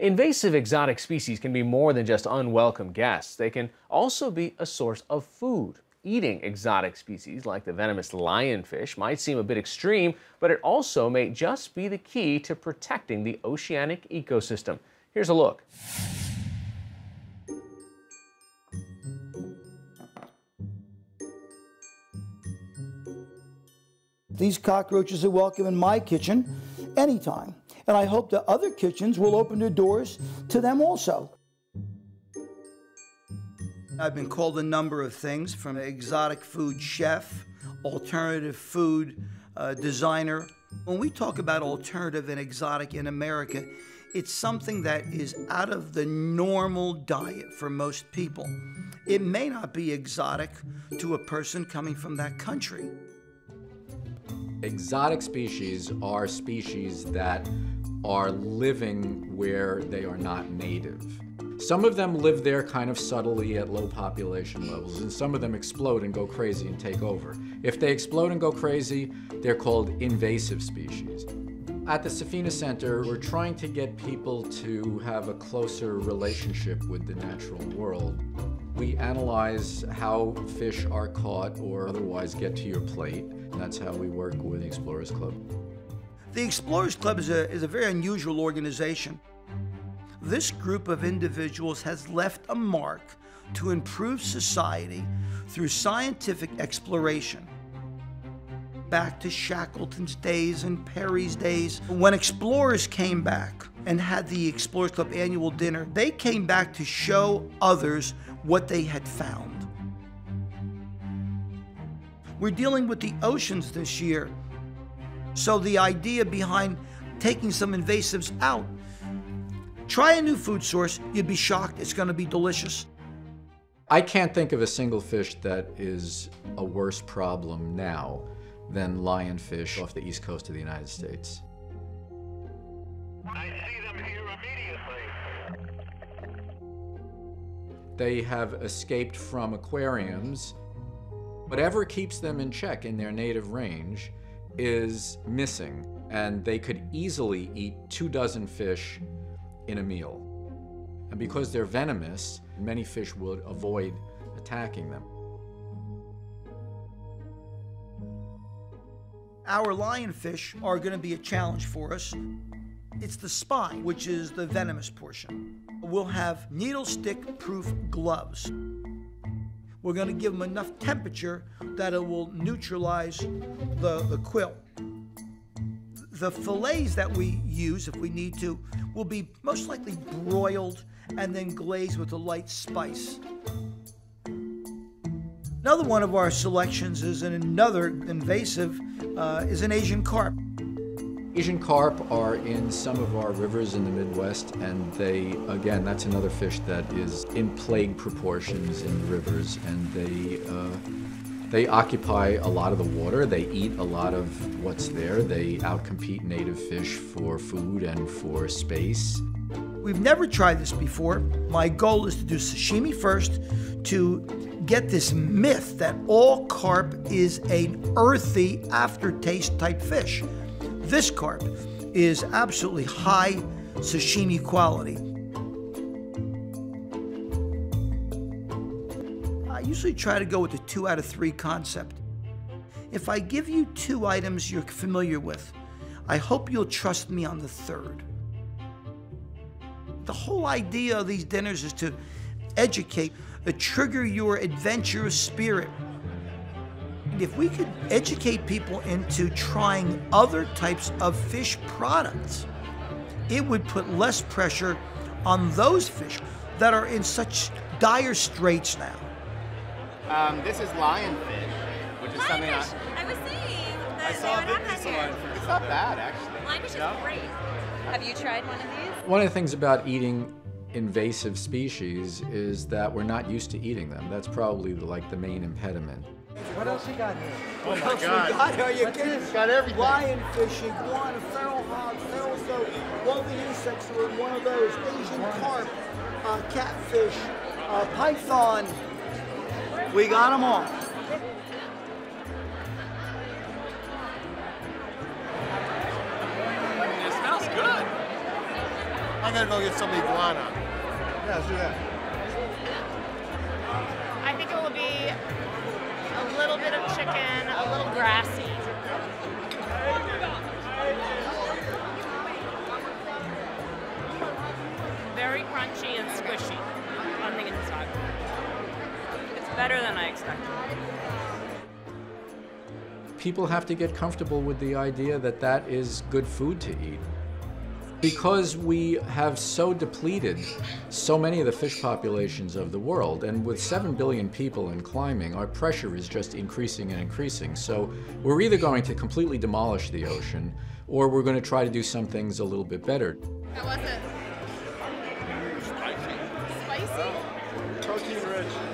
Invasive exotic species can be more than just unwelcome guests. They can also be a source of food. Eating exotic species like the venomous lionfish might seem a bit extreme, but it also may just be the key to protecting the oceanic ecosystem. Here's a look. These cockroaches are welcome in my kitchen anytime. And I hope that other kitchens will open their doors to them also. I've been called a number of things from exotic food chef, alternative food uh, designer. When we talk about alternative and exotic in America, it's something that is out of the normal diet for most people. It may not be exotic to a person coming from that country. Exotic species are species that are living where they are not native. Some of them live there kind of subtly at low population levels, and some of them explode and go crazy and take over. If they explode and go crazy, they're called invasive species. At the Safina Center, we're trying to get people to have a closer relationship with the natural world. We analyze how fish are caught or otherwise get to your plate. That's how we work with the Explorers Club. The Explorers Club is a, is a very unusual organization. This group of individuals has left a mark to improve society through scientific exploration. Back to Shackleton's days and Peary's days, when explorers came back and had the Explorers Club annual dinner, they came back to show others what they had found. We're dealing with the oceans this year. So the idea behind taking some invasives out, try a new food source, you'd be shocked, it's gonna be delicious. I can't think of a single fish that is a worse problem now than lionfish off the east coast of the United States. I see them here immediately. They have escaped from aquariums. Whatever keeps them in check in their native range is missing, and they could easily eat two dozen fish in a meal. And because they're venomous, many fish would avoid attacking them. Our lionfish are going to be a challenge for us. It's the spine, which is the venomous portion. We'll have needle stick proof gloves. We're going to give them enough temperature that it will neutralize the, the quill. The fillets that we use, if we need to, will be most likely broiled and then glazed with a light spice. Another one of our selections is another invasive, uh, is an Asian carp. Asian carp are in some of our rivers in the Midwest, and they, again, that's another fish that is in plague proportions in rivers, and they, uh, they occupy a lot of the water. They eat a lot of what's there. They outcompete native fish for food and for space. We've never tried this before. My goal is to do sashimi first to get this myth that all carp is an earthy aftertaste type fish. This carp is absolutely high sashimi quality. I usually try to go with the two out of three concept. If I give you two items you're familiar with, I hope you'll trust me on the third. The whole idea of these dinners is to educate, to trigger your adventurous spirit if we could educate people into trying other types of fish products, it would put less pressure on those fish that are in such dire straits now. Um, this is lionfish, which is something I, I was saying that I saw a they big piece of here. lionfish. It's not bad, actually. Lionfish No? is great. Have you tried one of these? One of the things about eating invasive species is that we're not used to eating them. That's probably like the main impediment. What else you got here? Oh my else we God. got? Are you What's kidding? this? Got everything. Lion Lionfish, iguana, feral hog, feral goat, woven insects were in one of those, Asian carp, uh, catfish, uh, python. We got them all. It smells good. I'm gonna go get some iguana. Yeah, let's do that. Little bit of chicken, a little grassy. Very crunchy and squishy on the inside. It's better than I expected. People have to get comfortable with the idea that that is good food to eat because we have so depleted so many of the fish populations of the world, and with 7 billion people and climbing, our pressure is just increasing and increasing. So we're either going to completely demolish the ocean, or we're going to try to do some things a little bit better. How was it? Spicy. Spicy? Protein rich.